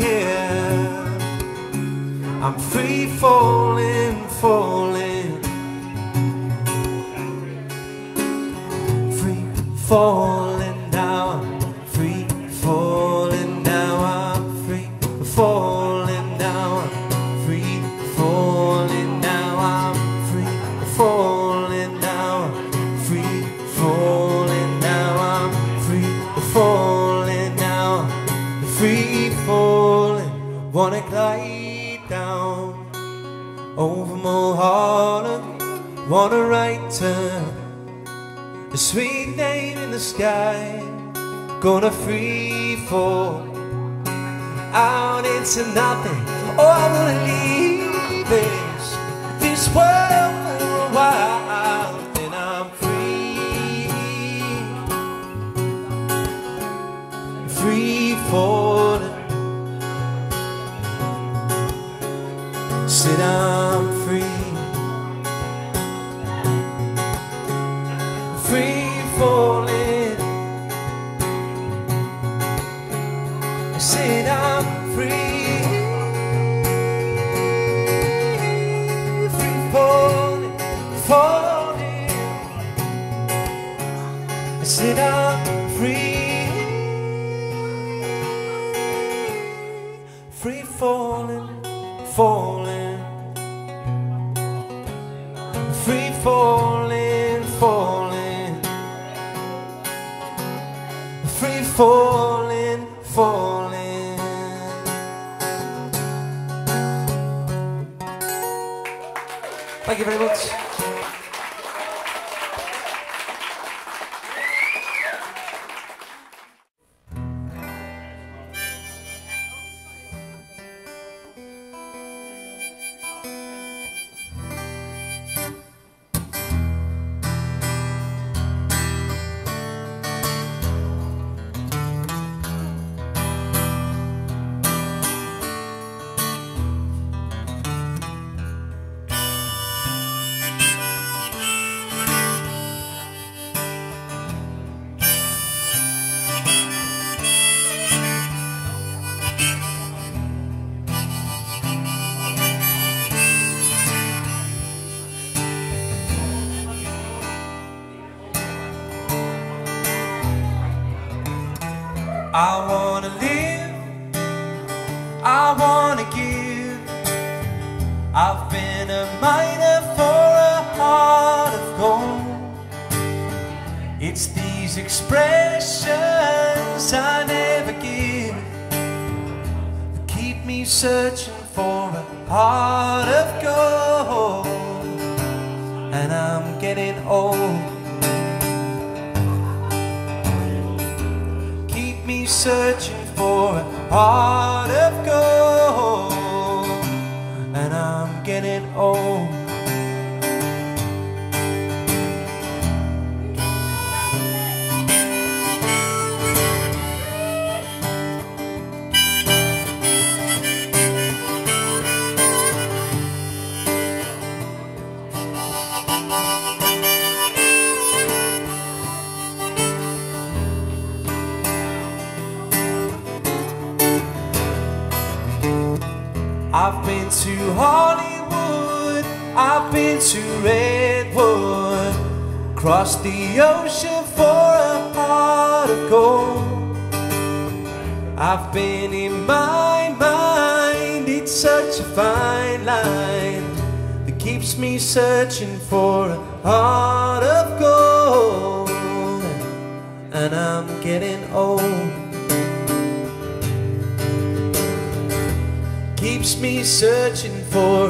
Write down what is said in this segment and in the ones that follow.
here. I'm free falling, falling. Free falling. the sky, gonna free fall out into nothing. Oh, I wanna leave. The ocean for a heart of gold. I've been in my mind, it's such a fine line that keeps me searching for a heart of gold. And I'm getting old. keeps me searching for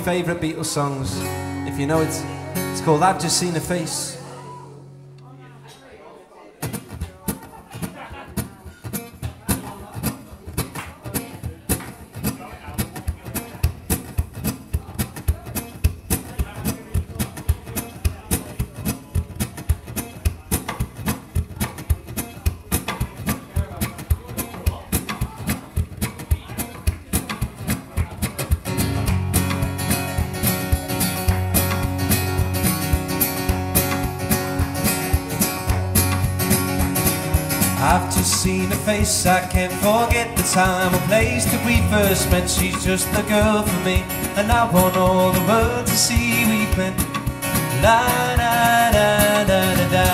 favourite Beatles songs. If you know it, it's called I've Just Seen a Face. Face, I can't forget the time or place that we first met. She's just the girl for me, and I want all the world to see we've met. La da da da da da.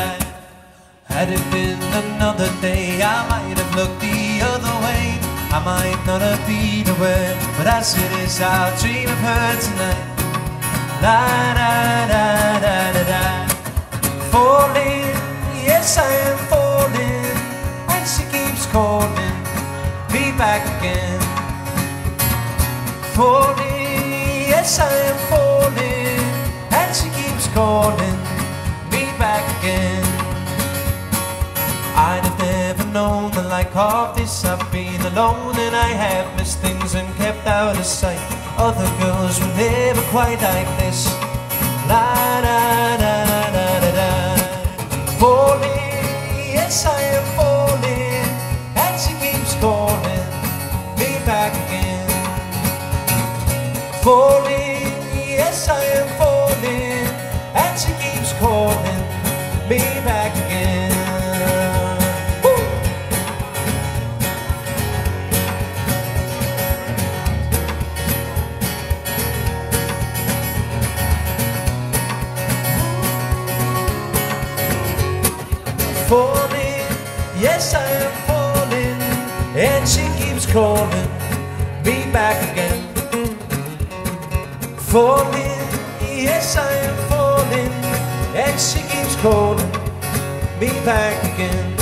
Had it been another day, I might have looked the other way. I might not have been aware, but as it is, I'll dream of her tonight. La da da da da da. Falling, yes I am falling, back again. Falling, yes I am falling, and she keeps calling me back again. I'd have never known the like of this. I've been alone and I have missed things and kept out of sight. Other girls were never quite like this. La da da calling me back again. Falling, yes I am falling, and she keeps calling me back again.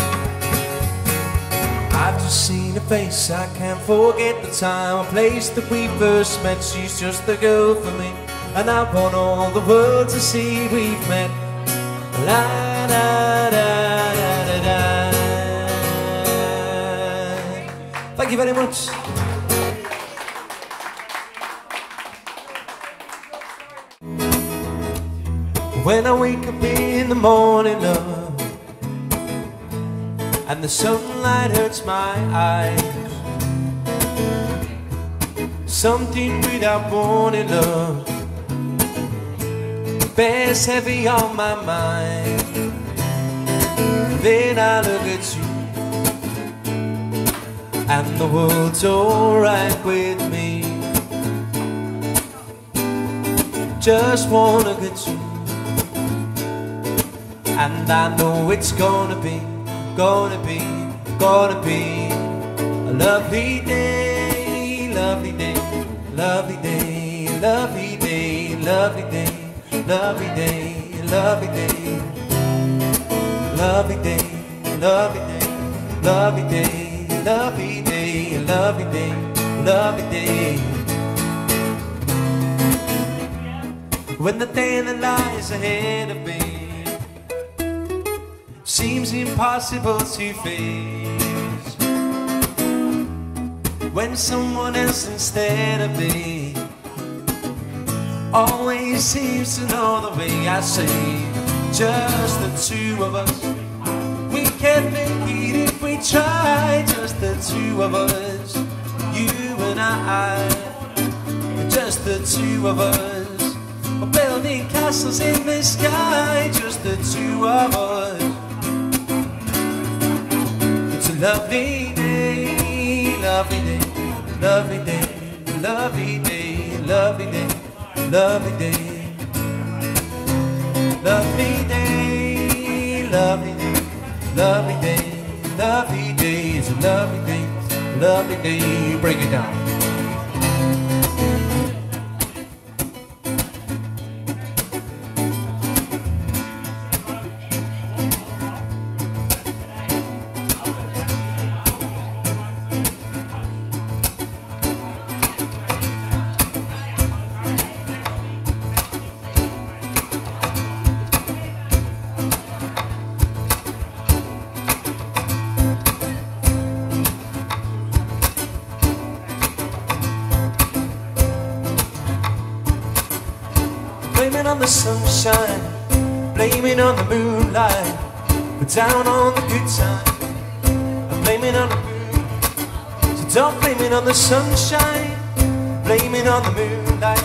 I've just seen her face, I can't forget the time or place that we first met. She's just the girl for me, and I want all the world to see we've met. La you very much. When I wake up in the morning, love, and the sunlight hurts my eyes, something without warning, love, bears heavy on my mind. Then I look at you and the world's alright with me. Just wanna get you, and I know it's gonna be, gonna be, gonna be a lovely day, lovely day, lovely day, lovely day, lovely day, lovely day, lovely day, lovely day, lovely day, lovely day, lovely day, a lovely day, lovely day. When the day lies ahead of me seems impossible to face. When someone else instead of me always seems to know the way I say, just the two of us. We can make it we try, just the two of us. You and I, just the two of us. Building castles in the sky, just the two of us. It's a lovely day, lovely day, lovely day, lovely day, lovely day, lovely day. Lovely day, lovely day, lovely day, lovely day, it's a lovely day, lovely day. Break it down. Sunshine, blaming on the moonlight,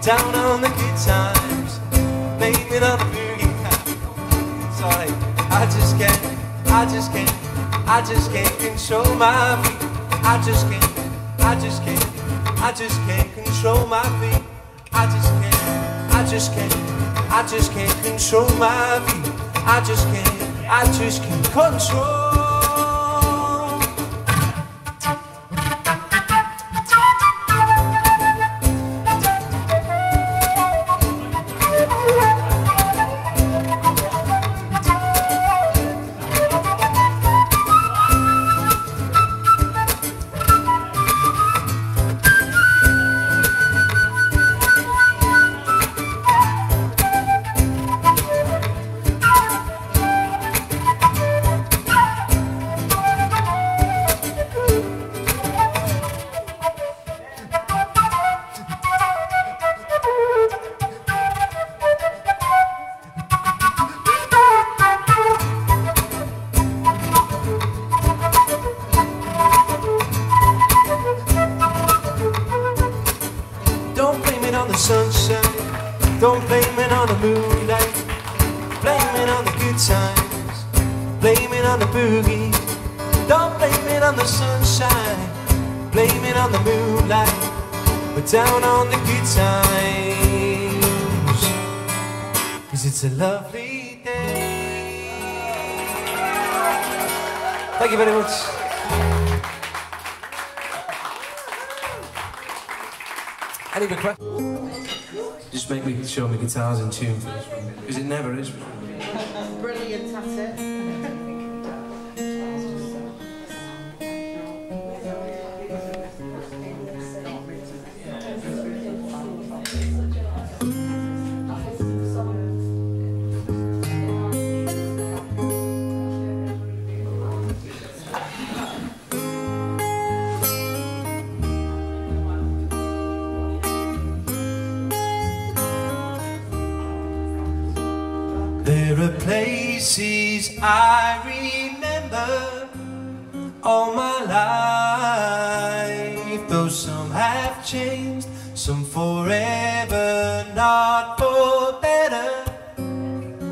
down on the good times, blame it on the moonlight. Sorry, I just can't, I just can't, I just can't control my feet. I just can't, I just can't, I just can't control my feet. I just can't, I just can't, I just can't control my feet. I just can't, I just can't control. 2002.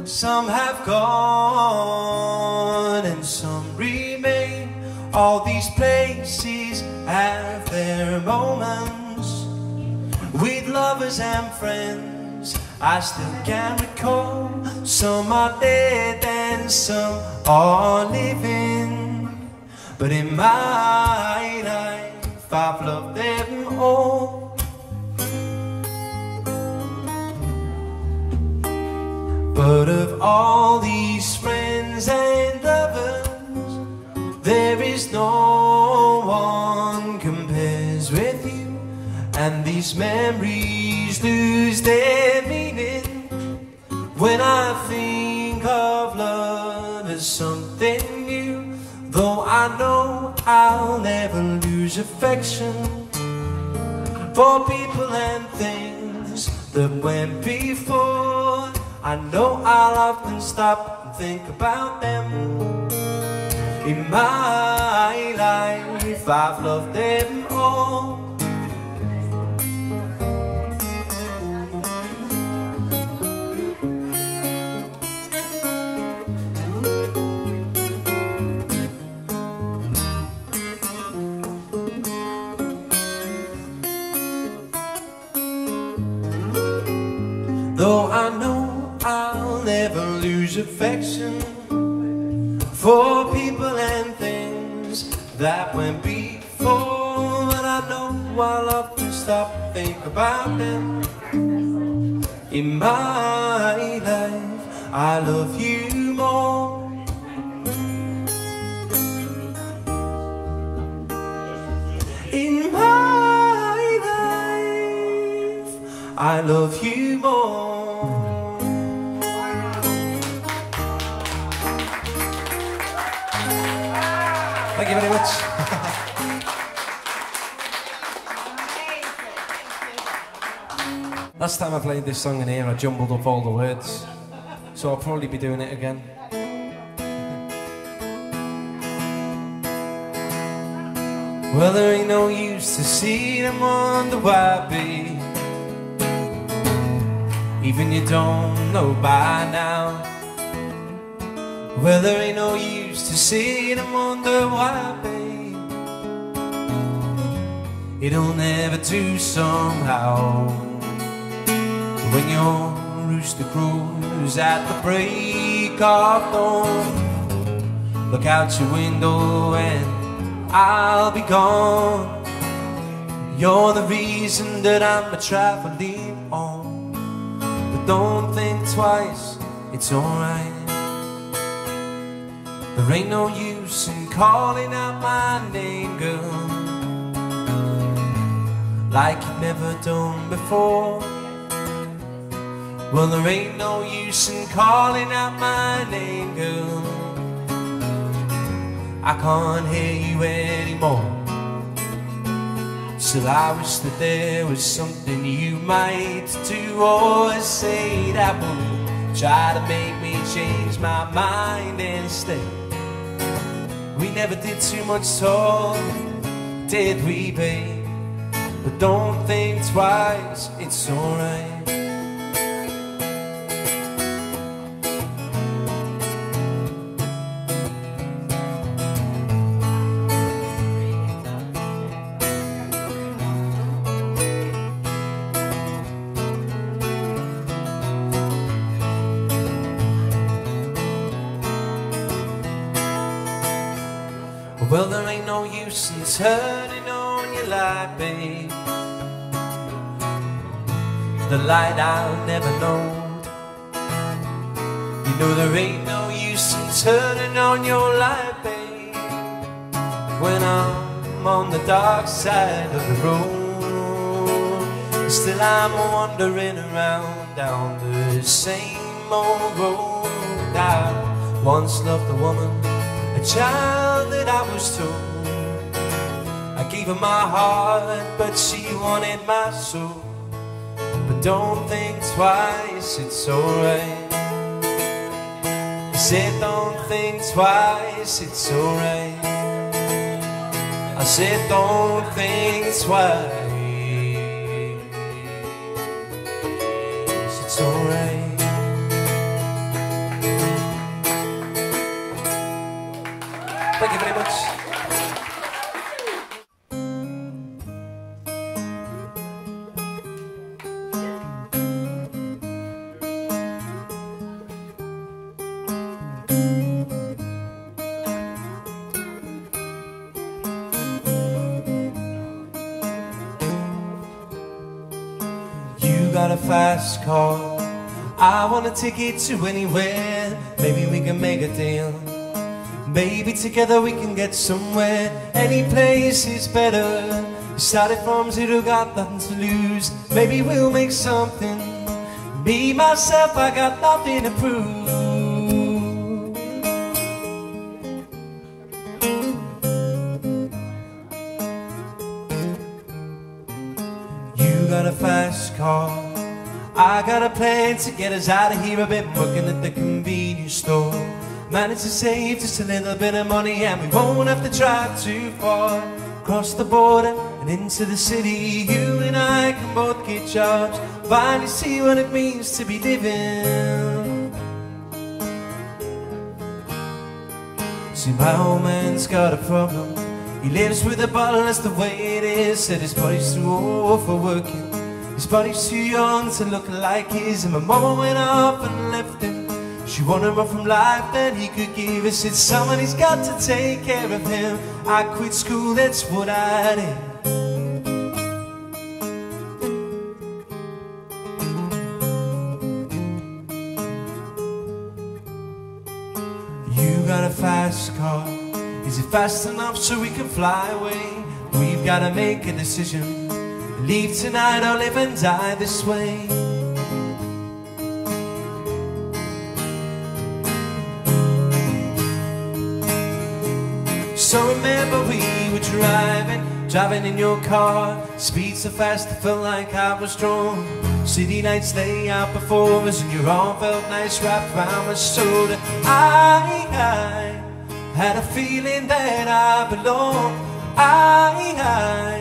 Some have gone and some remain. All these places have their moments with lovers and friends. I still can recall some are dead and some are living. But in my life, I've loved them all. But of all these friends and lovers, there is no one compares with you. And these memories lose their meaning when I think of love as something new. Though I know I'll never lose affection for people and things that went before. I know I'll often stop and think about them. In my life, I've loved them all. Though I know never lose affection for people and things that went before. But I know I'll often stop and think about them. In my life, I love you more. In my life, I love you more. You very much. Last time I played this song in here, I jumbled up all the words. So I'll probably be doing it again. Well, there ain't no use to see them wonder why, babe. Even you don't know by now. Well, there ain't no use to sit and wonder why, babe. It'll never do somehow. When your rooster crows at the break of dawn, look out your window and I'll be gone. You're the reason that I'm a traveling on. But don't think twice, it's alright. There ain't no use in calling out my name, girl, like you've never done before. Well, there ain't no use in calling out my name, girl. I can't hear you anymore. Still, I wish that there was something you might do or say that would try to make me change my mind instead. We never did too much talk, did we, babe? But don't think twice, it's alright. Light I'll never know. You know there ain't no use in turning on your light, babe. When I'm on the dark side of the road, still I'm wandering around down the same old road. I once loved a woman a child that I was told. I gave her my heart, but she wanted my soul. Don't think twice, it's alright. I said don't think twice, it's alright. I said don't think twice. It's alright. Car. I want a ticket to anywhere. Maybe we can make a deal. Maybe together we can get somewhere. Any place is better. Started from zero, got nothing to lose. Maybe we'll make something. Me, myself, I got nothing to prove. A plan to get us out of here. I've been working at the convenience store. Managed to save just a little bit of money, and we won't have to drive too far. Cross the border and into the city. You and I can both get jobs. Finally see what it means to be living. See, my old man's got a problem. He lives with a bottle, that's the way it is. Said his body's too old for working. His body's too young to look like his. And my mama went off and left him. She wanted more from life than he could give. I said, somebody's got to take care of him. I quit school, that's what I did. You got a fast car. Is it fast enough so we can fly away? We've got to make a decision. Leave tonight or live and die this way. So remember we were driving, driving in your car. Speed so fast I felt like I was drunk City nights lay out before us, and your arm felt nice wrapped around my shoulder. I, I had a feeling that I belonged. I, I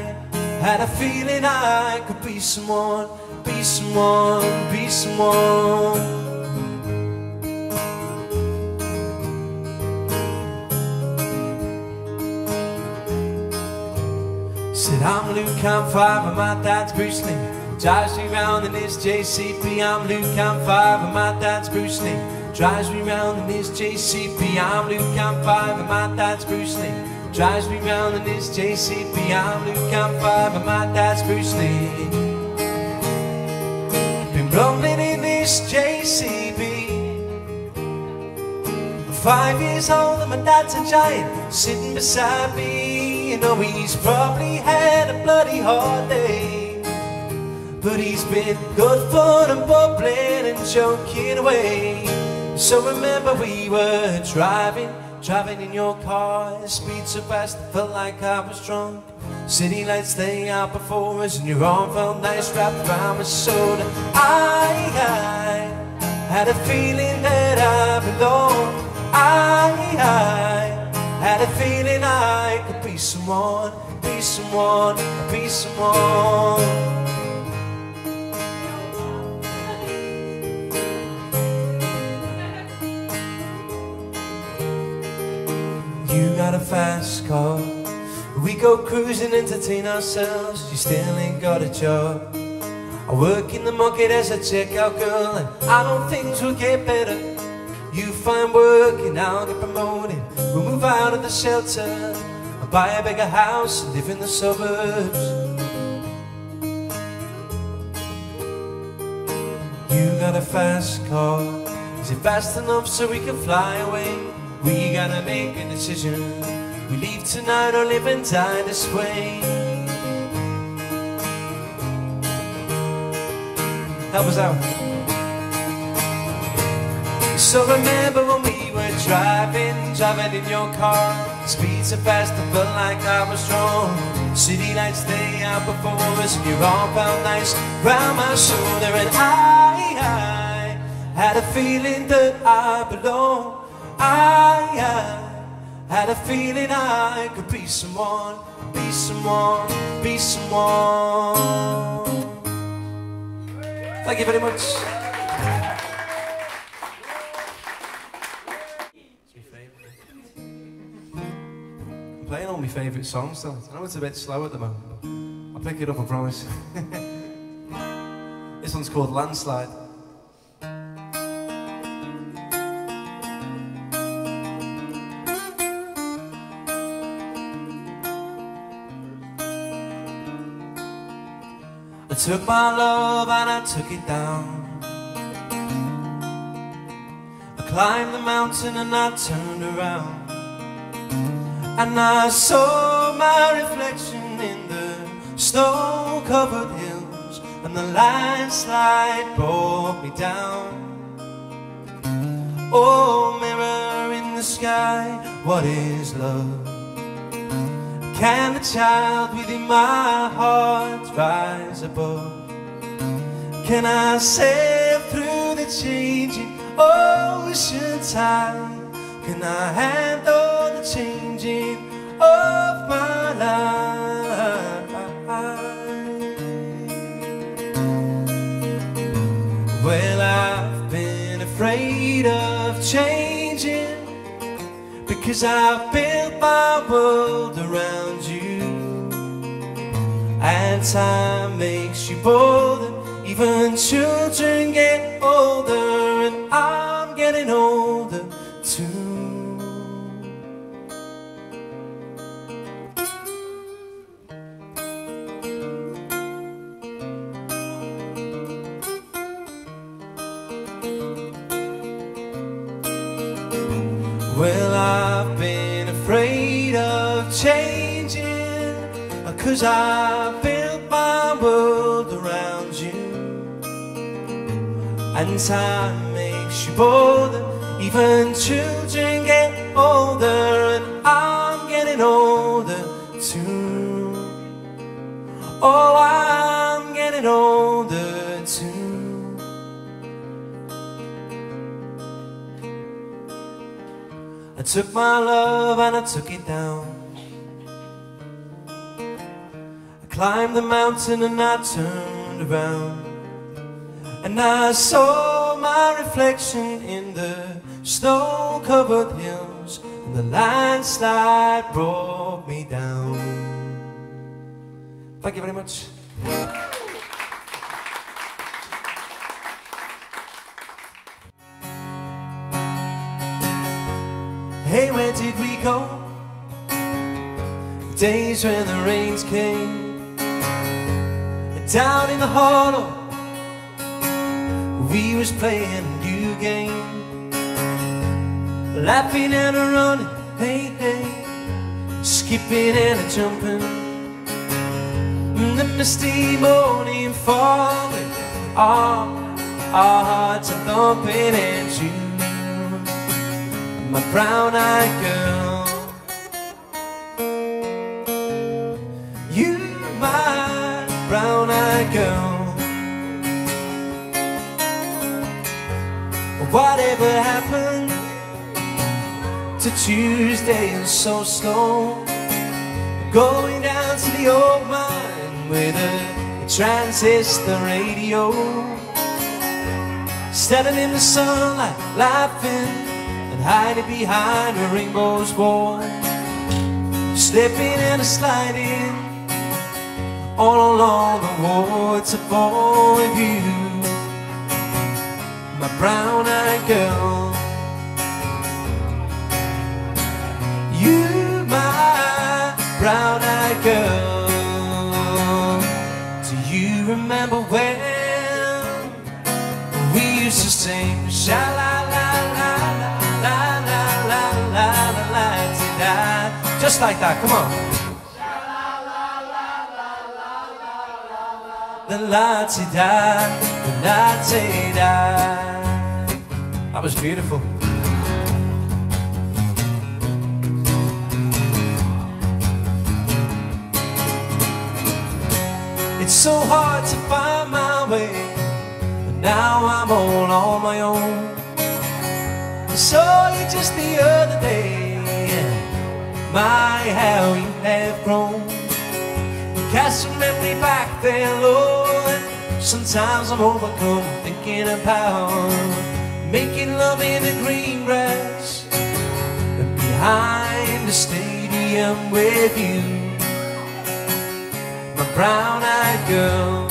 had a feeling I could be someone, be someone, be someone. Said I'm Luke, I'm five, and my dad's Bruce Lee. Drives me round in his JCB. I'm Luke, I'm five, and my dad's Bruce Lee. Drives me round in his JCB. I'm Luke, I'm five, and my dad's Bruce Lee. Drives me round in his JCB. I'm Luke, I'm five, and my dad's Bruce Lee. Been rolling in this JCB. Five years old and my dad's a giant sitting beside me. You know he's probably had a bloody hard day. But he's been good fun and bubbling and joking away. So remember we were driving, driving in your car. The speed so fast I felt like I was drunk. City lights lay out before us and your arm felt nice wrapped around my shoulder. I, I had a feeling that I belonged. I, I had a feeling I could be someone, be someone, be someone. You got a fast car. We go cruising, entertain ourselves. You still ain't got a job. I work in the market as a checkout girl, and I know things will get better. You find work and I'll get promoted. We'll move out of the shelter. I'll buy a bigger house and live in the suburbs. You got a fast car. Is it fast enough so we can fly away? We gotta make a decision. We leave tonight or live and die this way. Help us out. So remember when we were driving, driving in your car Speed so fast I felt like I was strong City lights lay out before us And your arm felt nice round my shoulder And I, I had a feeling that I belong I, I had a feeling I could be someone, be someone, be someone. Thank you very much. I'm playing all my favourite songs still. I know it's a bit slow at the moment, I'll pick it up, I promise. this one's called Landslide. I took my love and I took it down. I climbed the mountain and I turned around. And I saw my reflection in the snow covered hills. And the landslide brought me down. Oh, mirror in the sky, what is love? Can the child within my heart rise above? Can I sail through the changing ocean tide? Can I handle the changing of my life? Because I've built my world around you. And time makes you bolder. Even children get older, and I'm getting older And time makes you bolder Even children get older And I'm getting older too Oh, I'm getting older too I took my love and I took it down. I climbed the mountain and I turned around. And I saw my reflection in the snow covered hills. And the landslide brought me down. Thank you very much. Hey, where did we go? Days when the rains came Down in the hollow We was playing a new game. Laughing and a running, hey, hey. Skipping and a jumping. Mm, In the misty morning falling. Our, our hearts are thumping and you. My brown-eyed girl. You, my brown-eyed girl Whatever happened to Tuesday is so slow? Going down to the old mine with a transistor radio. Standing in the sunlight laughing and hiding behind a rainbow's wall Slipping and sliding All along the wall It's a fall with you My brown-eyed girl You, my brown-eyed girl Do you remember when We used to sing Sha la la la la la la la la la la just like that, come on. The lights die, the lights die. That I was beautiful. It's so hard to find my way, but now I'm all on my own. I saw you just the other day. My, how you have grown. Cast some memory back there, Lord. Sometimes I'm overcome thinking about making love in the green grass behind the stadium with you, my brown-eyed girl.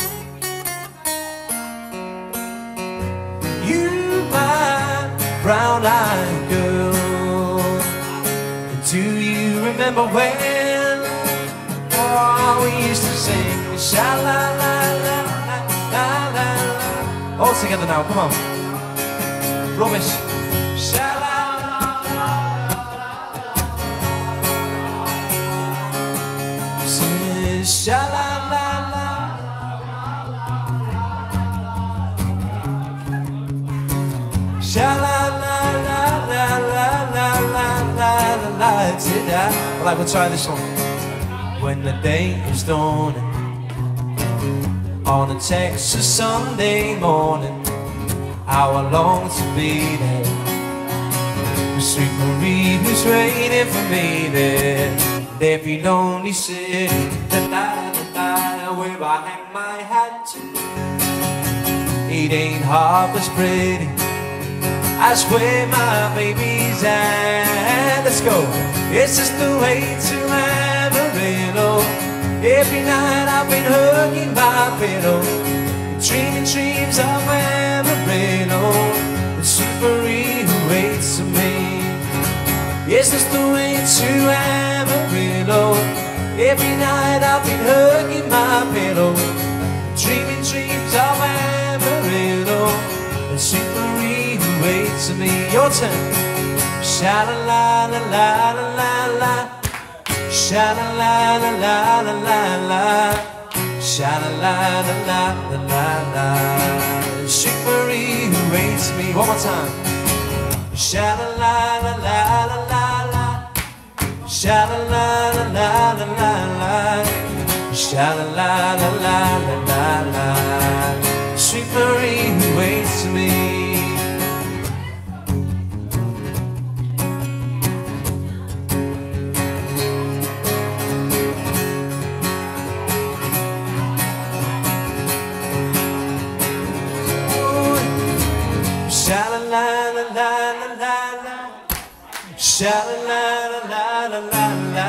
You, my brown-eyed girl. Do you remember when? Oh, we used to sing sha la la la la la la la. All together now, come on. Rubbish. Sha la la la. Sha la la la. Sha la la la la la la la la la la. It's it, yeah. All right, we'll try this one. When the day is dawning on a Texas Sunday morning, how I long to be there. Sweet Marie, who's waiting for me there. Every lonely city, da da, where I hang my hat. It ain't half as pretty as where my baby's at. Let's go. It's just the way to Amarillo. Every night I've been hugging my pillow, dreaming dreams of Amarillo. The Superi who waits for me. Yes, that's the way to Amarillo. Every night I've been hugging my pillow, dreaming dreams of Amarillo. The Superi who waits for me. Your turn. Sha la la la la la la. Sha la la la la la la la. Sha la la la la la la la. Sweet Marie who waits for me. One more time. Sha la la la la la la la. Sha la la la la la la la. Sha la la la la la la la. Sweet Marie who waits for me. Sha la la la la la la.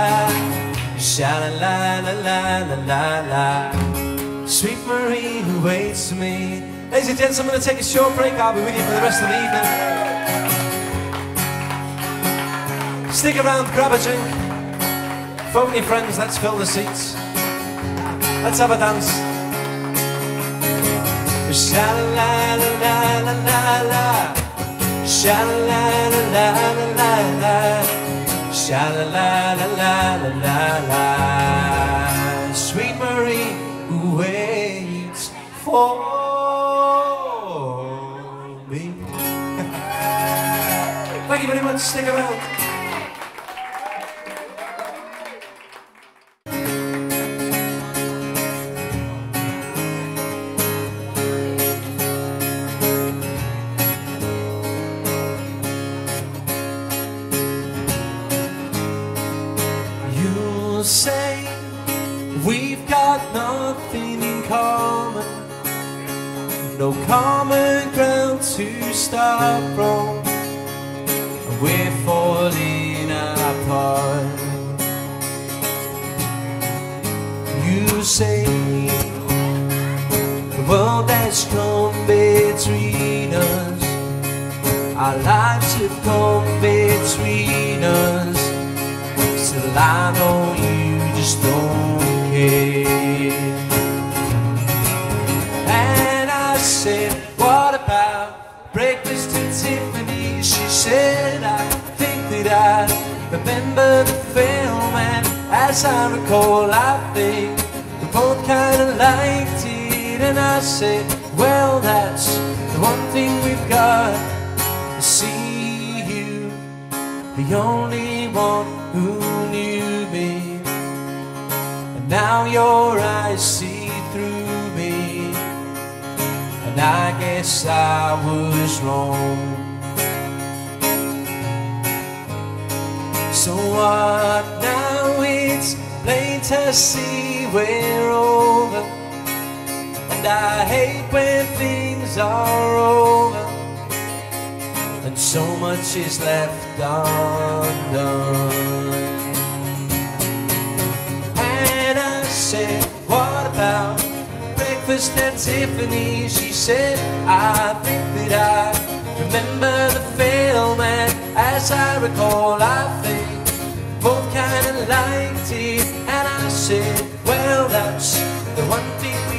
Sha la la la la la la la. Sweet Marie who waits for me. Ladies and gents, I'm going to take a short break. I'll be with you for the rest of the evening. Stick around, grab a drink. Phone your friends, let's fill the seats. Let's have a dance. Sha la la la la la la. Sha la la la la la la. Sha la la la la la la la. Sweet Marie who waits for me. Thank you very much. Stick around. No common ground to start from. and We're falling apart. You say the world that's come between us, our lives have come between us. Still I know you just don't care said, I think that I remember the film. And as I recall, I think we both kinda liked it. And I said, well that's the one thing we've got To see you, the only one who knew me. And now your eyes see through me. And I guess I was wrong So what now? It's plain to see we're over. And I hate when things are over. And so much is left undone. And I said, What about breakfast at Tiffany? She said, I think that I remember the film, and as I recall, I think both kind of liked it. And I said, Well, that's the one thing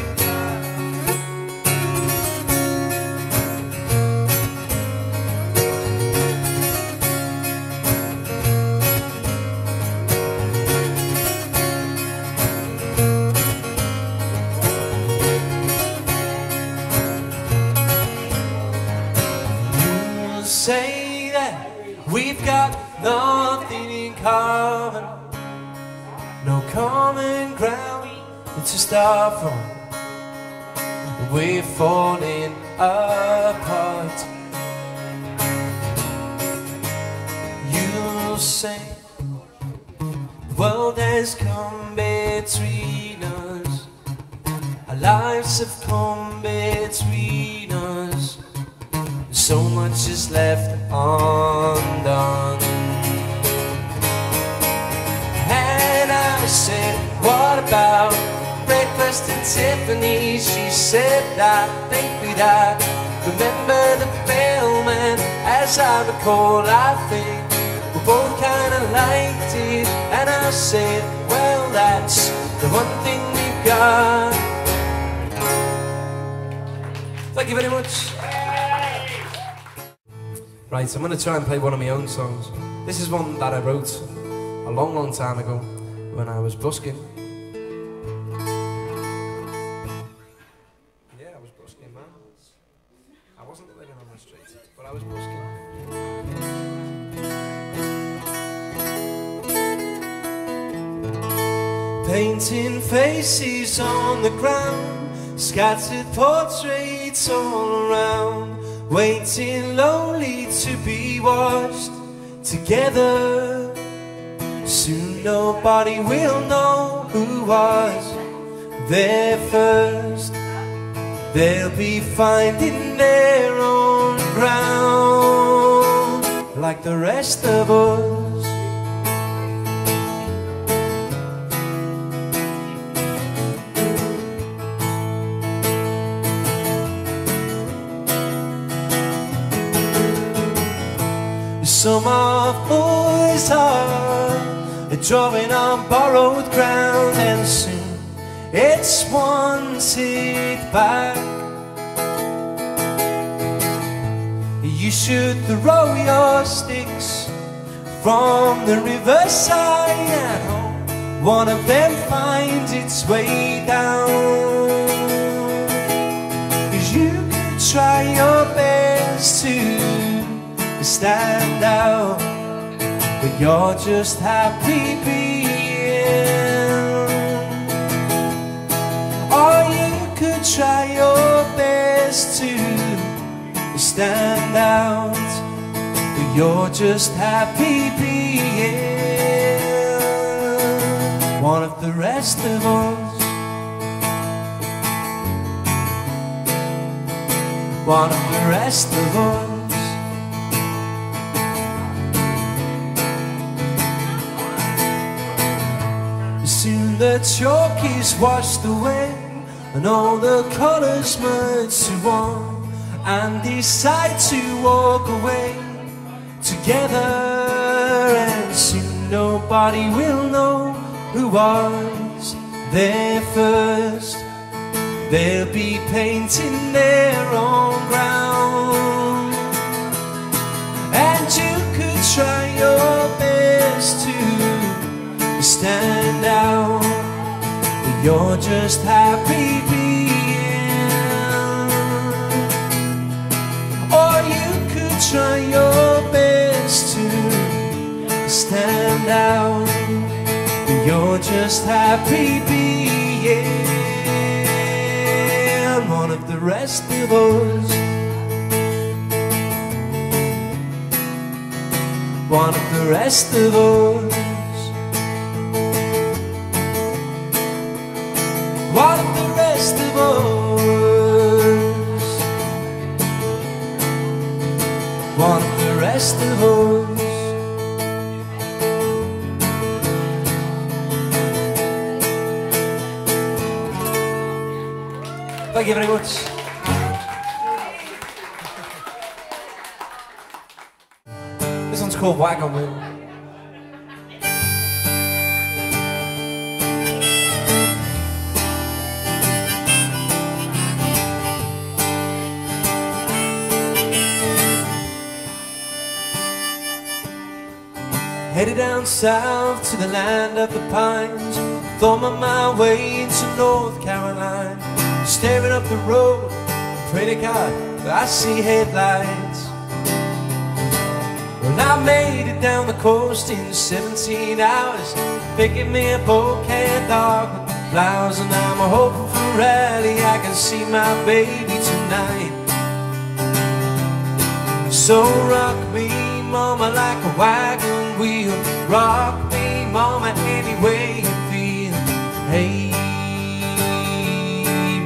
nothing in common, no common ground to start from. We're falling apart. You'll say the world has come between us, our lives have come between us. So much is left undone. And I said, What about breakfast at Tiffany? She said, I think we'd remember the film, and as I recall, I think we both kinda liked it. And I said, Well, that's the one thing we've got. Thank you very much. Right, I'm going to try and play one of my own songs. This is one that I wrote a long, long time ago when I was busking. Yeah, I was busking, man. I wasn't living on but I was busking. Painting faces on the ground, scattered portraits all around, waiting lonely to be washed together. Soon nobody will know who was there first. They'll be finding their own ground like the rest of us. Some of boys are drawing on borrowed ground, and soon it's one wanted back. You should throw your sticks from the riverside and one of them finds its way down. You could try your best to stand out, but you're just happy being. Or you could try your best to stand out, but you're just happy being one of the rest of us. One of the rest of us. The chalk is washed away and all the colors merge to one and decide to walk away together. And soon nobody will know who was there first. They'll be painting their own ground. And you could try your best to stand out, you're just happy being. Or you could try your best to stand out, but you're just happy being one of the rest of us. one of the rest of us. Of the rest of us. Of the rest of us. Thank you very much. This one's called Wagon Wheel. Headed down south to the land of the pines. Thumbing my way into North Carolina. Staring up the road, pray to God I see headlights Well, I made it down the coast in 17 hours Picking me a bouquet dog with flowers And I'm hoping for Raleigh. I can see my baby tonight. So rock me, mama, like a wagon wheel Rock me, mama, any way you feel. Hey,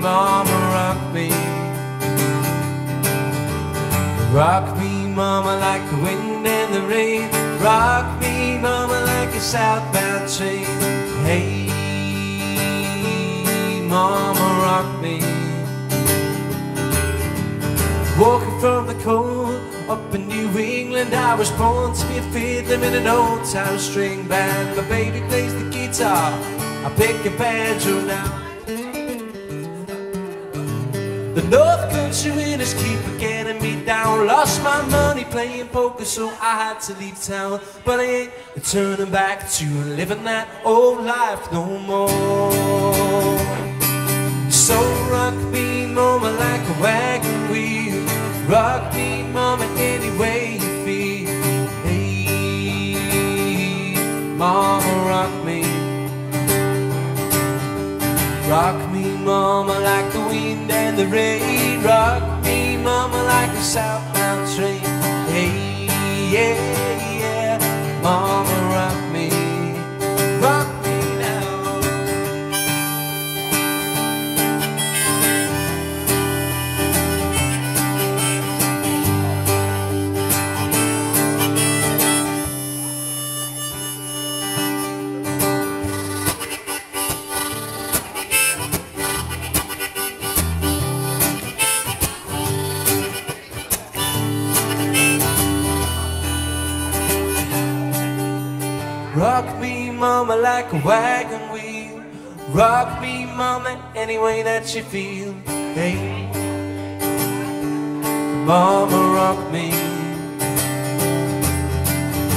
mama, rock me. Rock me, mama, like the wind and the rain. Rock me, mama, like a southbound train. Hey, mama, rock me. Walking from the cold up in New England I was born to be a fiddler in an old town string band. My baby plays the guitar, I pick a banjo now. The North Country winners keep getting me down. Lost my money playing poker so I had to leave town. But I ain't turning back to living that old life no more. So rock me mama like a wagon Rock me, mama, any way you feel. Hey, mama, rock me. Rock me, mama, like the wind and the rain. Rock me, mama, like a southbound train. Hey, yeah, yeah, mama, rock me. Rock mama, like a wagon wheel. Rock me, mama, any way that you feel. Hey, mama, rock me.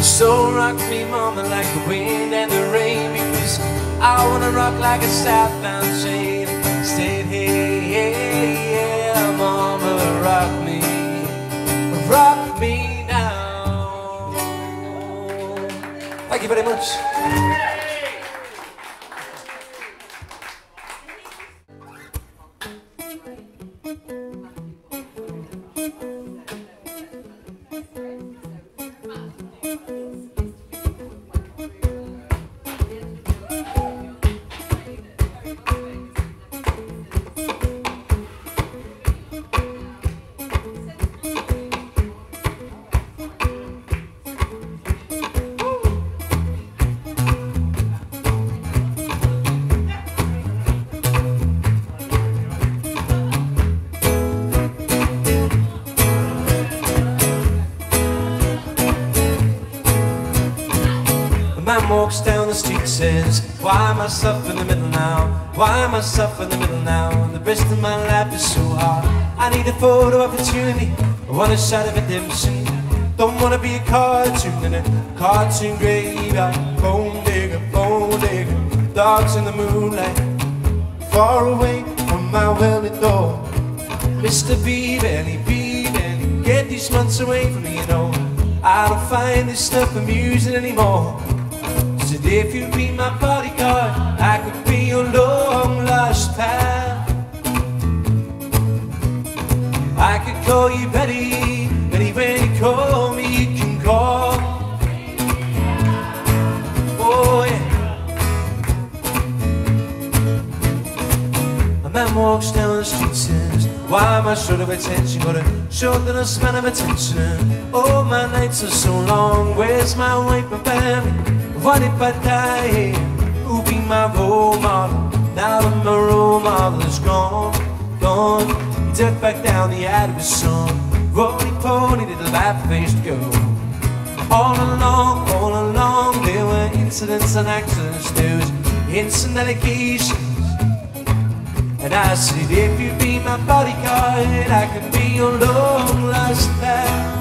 So rock me, mama, like the wind and the rain. Because I wanna rock like a southbound train. Stay hey, hey, yeah, mama, rock me. Rock me now. Thank you very much. Walks down the street says, Why am I suffering in the middle now? Why am I suffering in the middle now? The rest of my life is so hard. I need a photo opportunity. I want a shot of redemption. Don't wanna be a cartoon in a cartoon graveyard. Bone digger, bone digger, dogs in the moonlight. Far away from my well door. Mr. B, Benny B, Benny, get these months away from me, you know. I don't find this stuff amusing anymore. If you'd be my bodyguard, I could be your long lost pal. I could call you Betty, Betty when you call me, you can call. Oh yeah. A man walks down the street says, Why am I short of attention? Got a short little span of attention. Oh, my nights are so long. Where's my wife, my family? What if I die? Who'll be my role model? Now that my role model is gone, gone. He took back down the ad of his song. Roly poly, little bat faced girl. All along, all along, there were incidents and accidents. There was hints and allegations. And I said, if you be my bodyguard, I can be your long lost pal.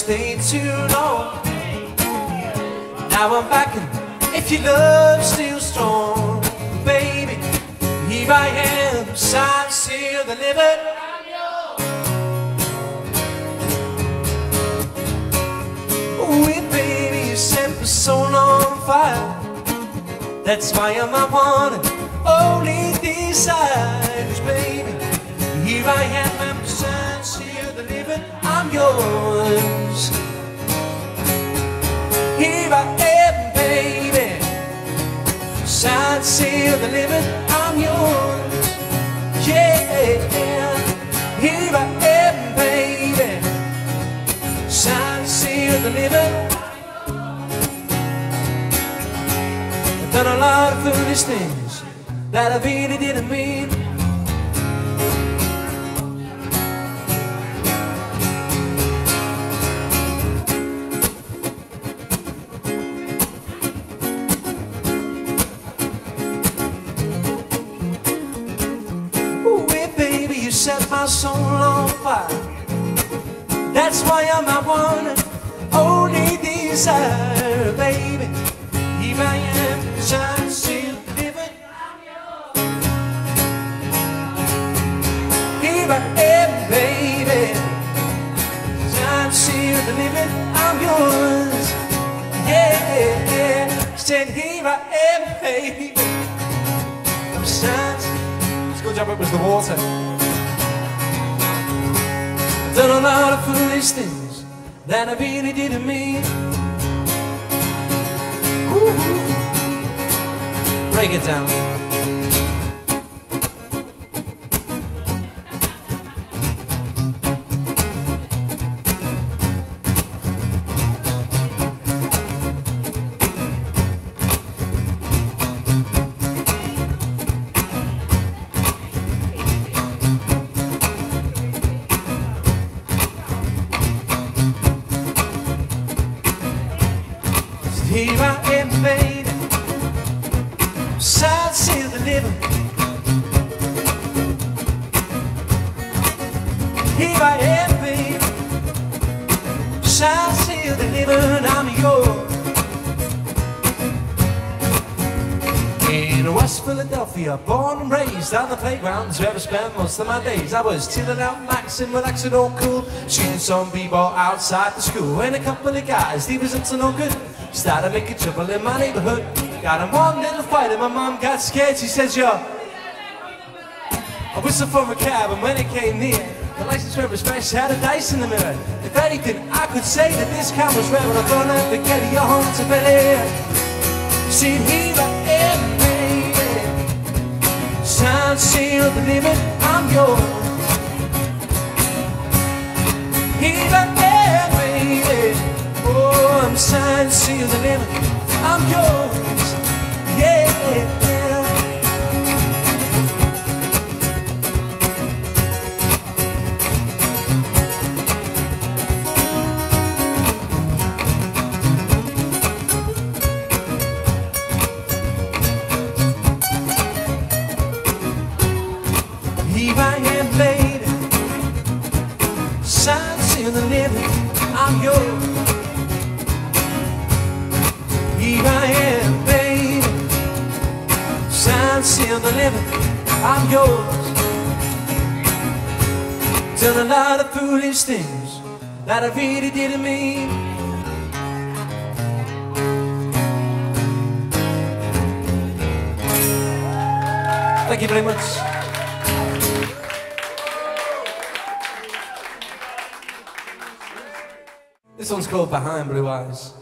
Stayed too long. Now I'm back, and if your love's still strong, baby, here I am, signed, sealed, delivered. Oh, baby, you soul on fire. That's why I'm one and only desires, baby. Here I am, I'm signed. Yours. Here I am, baby. Signed, sealed, delivered. I'm yours. Yeah. Here I am, baby. Signed, sealed, delivered. I've done a lot of foolish things that I really didn't mean. Soul on fire. That's why I'm my one only desire, baby. Here I am, shine, still living. I'm yours. Here I am, baby. Shine, still living. I'm yours. Yeah, said here I am, baby. I'm. It's a good job it was the water. Done a lot of foolish things that I really didn't mean. Ooh. Break it down. Philadelphia, born and raised on the playgrounds where I spent most of my days. I was chilling out, maxing, relaxing, all cool. Shooting some b-ball outside the school. And a couple of guys, they was to no good. Started making trouble in my neighborhood. Got in one little fight and my mom got scared. She says, yo, I whistled for a cab and when it came near, the license plate was fresh, had a dice in the mirror. If anything, I could say that this car was rare, but I'm gonna get you home to Air. See, here I am. Sign, seal the limit, I'm yours. Here I baby. Oh, I'm signed, seal the limit, I'm yours. Yeah. I'm yours. Done a lot of foolish things that I really didn't mean. Thank you very much. This one's called Behind Blue Eyes.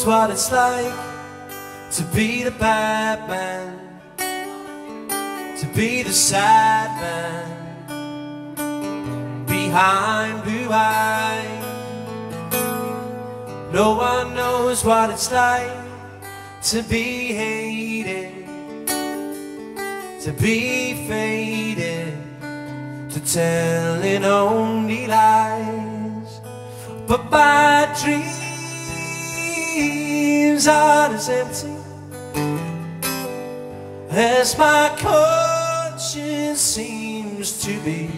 Knows what it's like to be the bad man, to be the sad man behind blue eyes. No one knows what it's like to be hated, to be faded, to telling only lies. But my dreams are as empty as my conscience seems to be.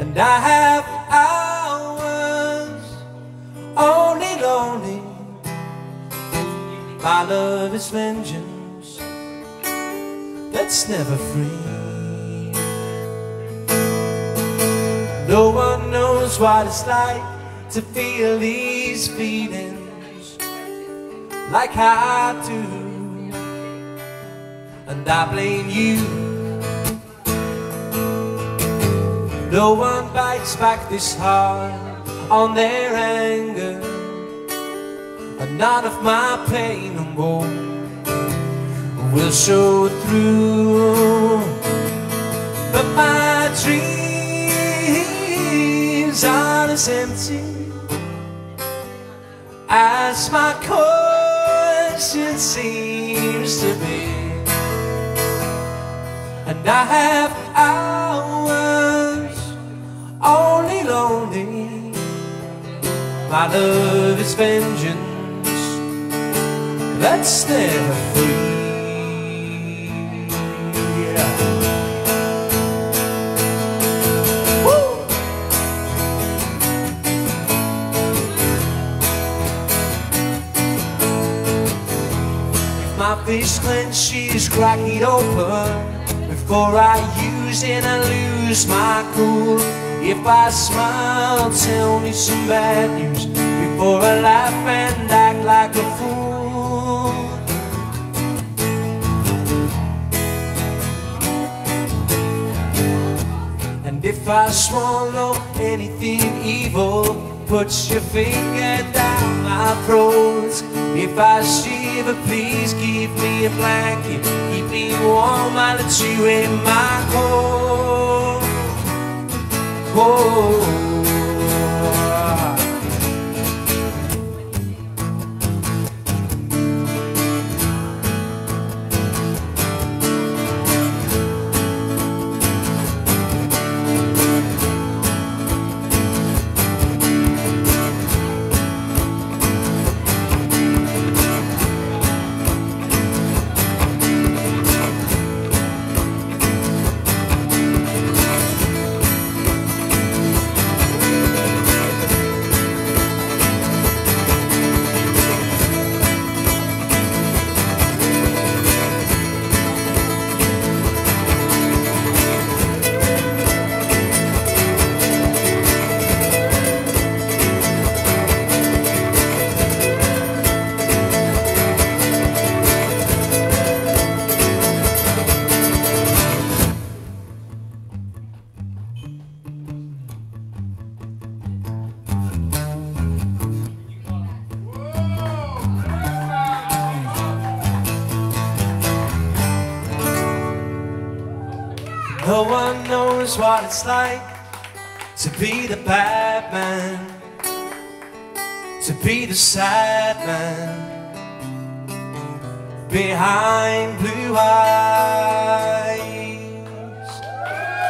And I have hours only lonely. My love is vengeance that's never free. No one knows what it's like to feel these feelings like I do. And I blame you. No one bites back this hard on their anger. And none of my pain and woe will show through. But my dreams are as empty as my conscience seems to be. And I have hours only lonely. My love is vengeance that's never free. My fist clenched, she's crack it open Before I use it, I lose my cool If I smile, tell me some bad news before I laugh and act like a fool. And if I swallow anything evil, put your finger down my throat. If I shiver, please give me a blanket. Keep me warm, I'll let you in my coat. Whoa. Knows what it's like to be the bad man, to be the sad man behind blue eyes.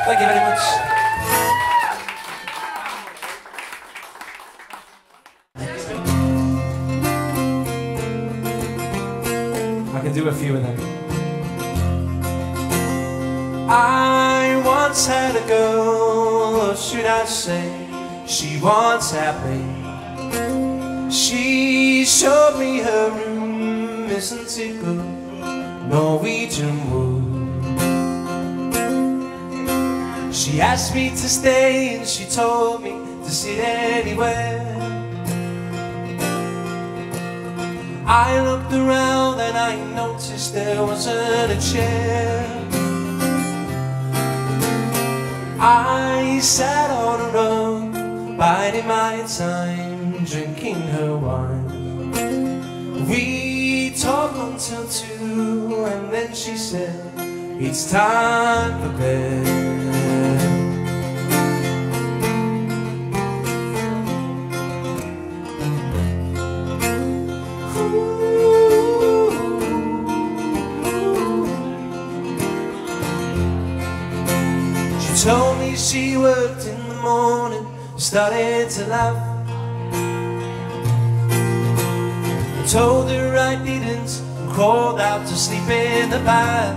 Thank you very much. Once me. She showed me her room, isn't it good? Norwegian wood. She asked me to stay and she told me to sit anywhere. I looked around and I noticed there wasn't a chair. I sat on a rug, biding my time, drinking her wine. We talked until two, and then she said, It's time for bed. She told me she worked in the morning, started to laugh. I told her I didn't, crawled out to sleep in the bath.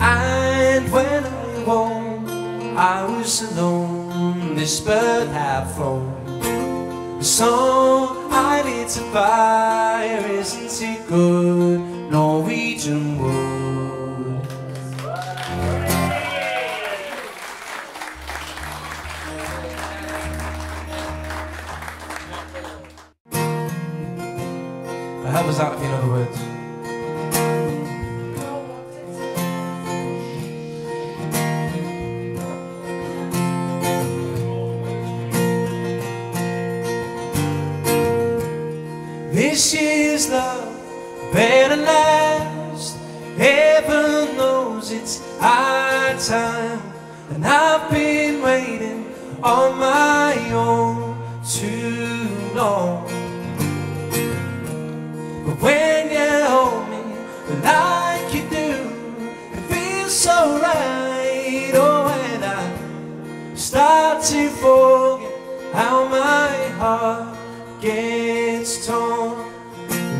And when I woke, I was alone. This bird had flown. The song I lit to fire, isn't it good? Norwegian wood.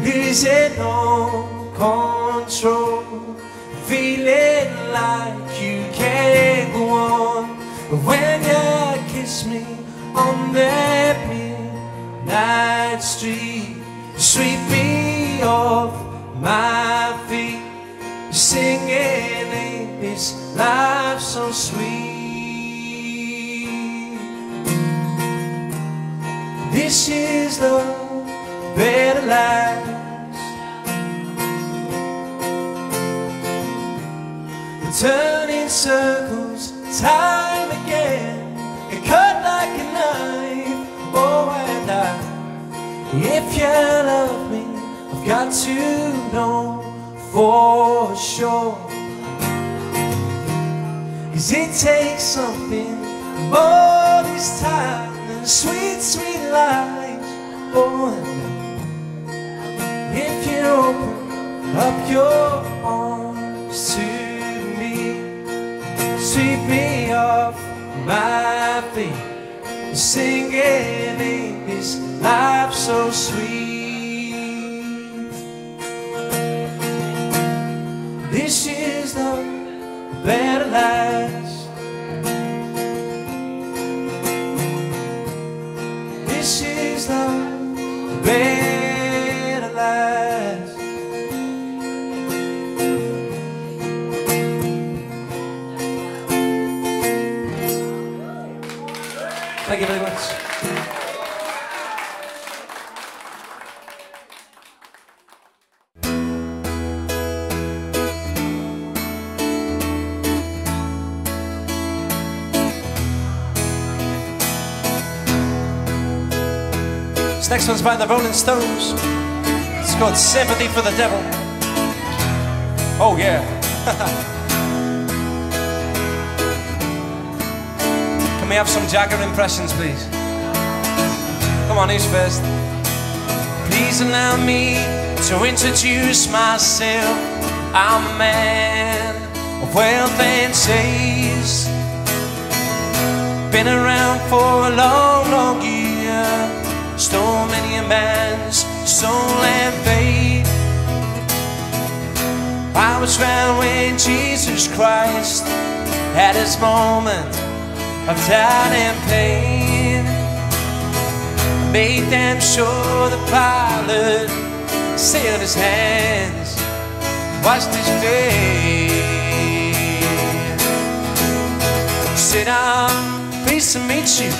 Losing all control, feeling like you can't go on. When you kiss me on that midnight street, sweep me off my feet, singing this life so sweet. This is the better life. Turning circles time again, it cut like a knife. Oh, and I, if you love me, I've got to know for sure. Cause it takes something more this time than sweet, sweet lies. Oh, and if you open up your arms to sweep me off my feet, singing in this life so sweet. This is the better lives. This is the better This next one's by the Rolling Stones. It's called Sympathy for the Devil. Oh, yeah. Can we have some Jagger impressions, please? Come on, who's first? Please allow me to introduce myself. I'm a man of wealth and taste. Been around for a long, long year. Stole many a man's soul and faith. I was found when Jesus Christ had his moment of doubt and pain. Made them sure the Pilate sealed his hands, washed his face. Said, I'm pleased to meet you.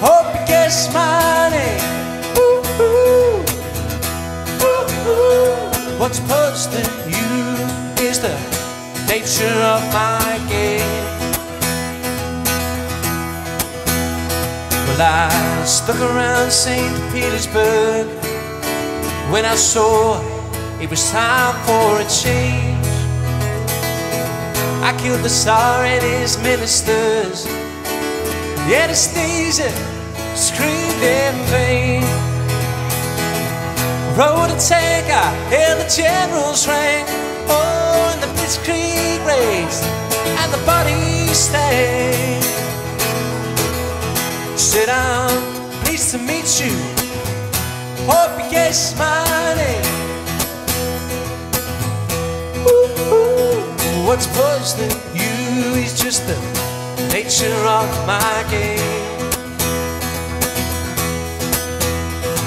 Hope you guess my name. Ooh, ooh, ooh, ooh. What's puzzling you is the nature of my game. I stuck around St. Petersburg when I saw it was time for a change. I killed the Tsar and his ministers. The Anastasia screamed in vain. Rode a tank, I held the general's rank. Oh, and the blitzkrieg raged, and the bodies stank. Said I'm pleased to meet you. Hope you guess my name. Ooh, ooh, what's puzzling you is just the nature of my game.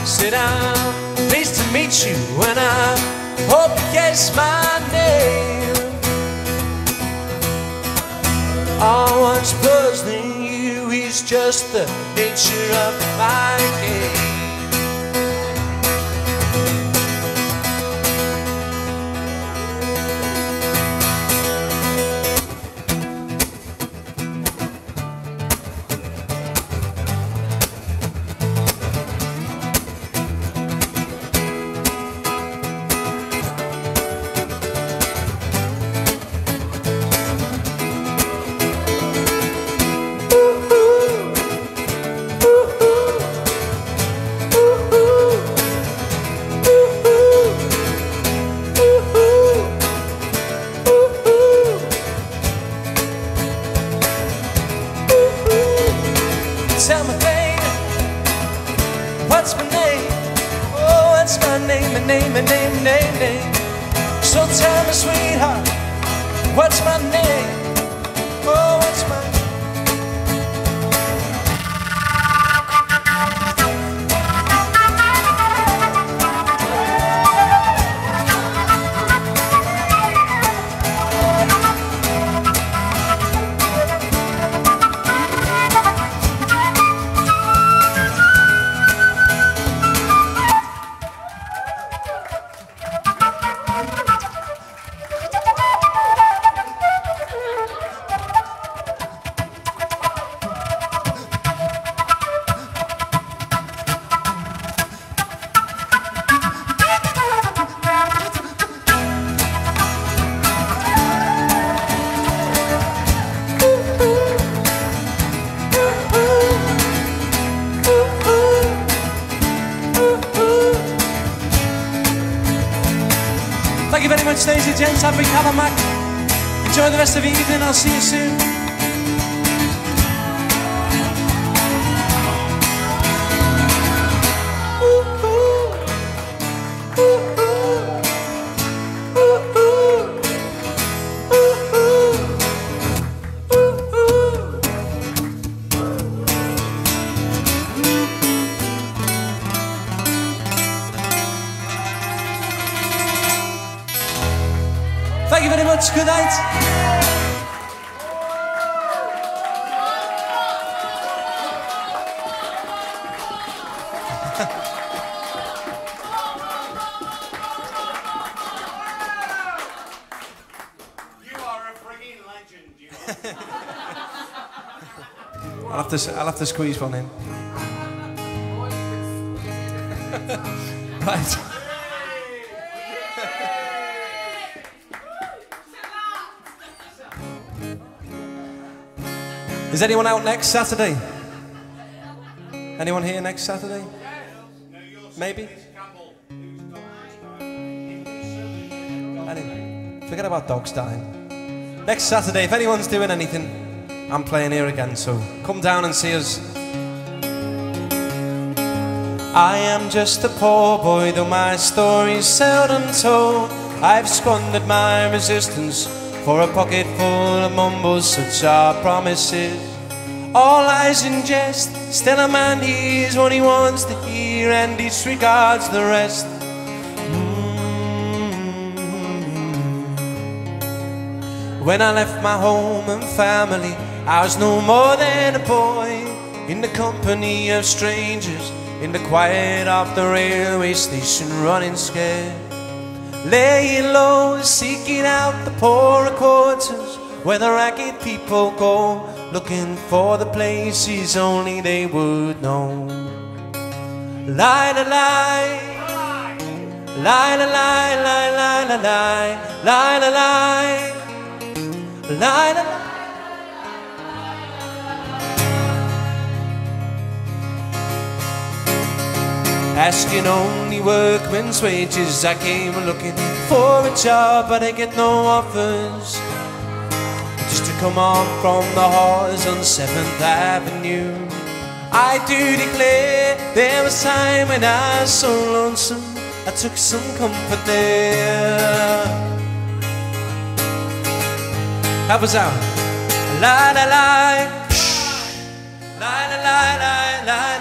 Said I'm pleased to meet you when I hope you guess my name. Oh, what's puzzling just the nature of my game. I'll have to. I'll have to squeeze one in. right. Is anyone out next Saturday? Anyone here next Saturday? Maybe. Forget about dogs dying. Next Saturday, if anyone's doing anything, I'm playing here again, so come down and see us. I am just a poor boy, though my story's seldom told. I've squandered my resistance for a pocket full of mumbles, such are promises. All lies in jest, still a man hears what he wants to hear and disregards the rest. Mm-hmm. When I left my home and family, I was no more than a boy in the company of strangers, in the quiet of the railway station, running scared. Laying low, seeking out the poorer quarters where the ragged people go, looking for the places only they would know. Lie, lie, lie. Lie, lie, lie, lie, lie, lie, lie, lie, lie, lie. Lie, lie, lie. Asking only workmen's wages. I came looking for a job, but I get no offers. Just to come on from the halls on 7th Avenue. I do declare there was time when I was so lonesome. I took some comfort there. Help us out. La la la.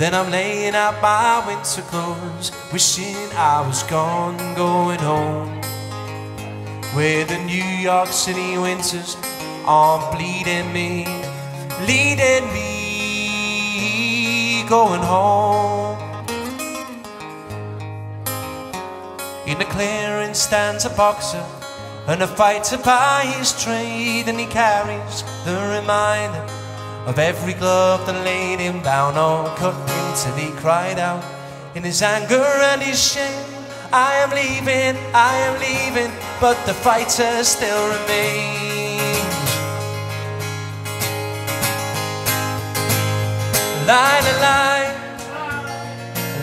Then I'm laying out my winter clothes, wishing I was gone, going home. Where the New York City winters are bleeding me, leading me, going home. In the clearing stands a boxer and a fighter by his trade, and he carries the reminder of every glove that laid him down or cut him till he cried out in his anger and his shame. I am leaving, I am leaving, but the fighter still remains. Lie, lie, lie.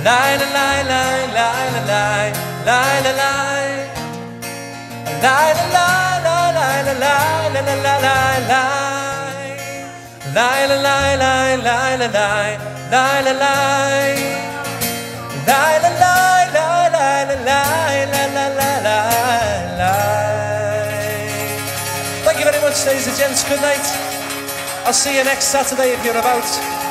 Lie, lie, lie, lie, lie, lie, lie, lie, lie. Lie, lie, lie, lie, lie, lie, lie, lie, lie, lie, lie. Lie, lie, lie, lie, lie, lie, lie, lie, lie, lie. Lie, lie, lie, lie, lie. Thank you very much, ladies and gents. Good night. I'll see you next Saturday if you're about.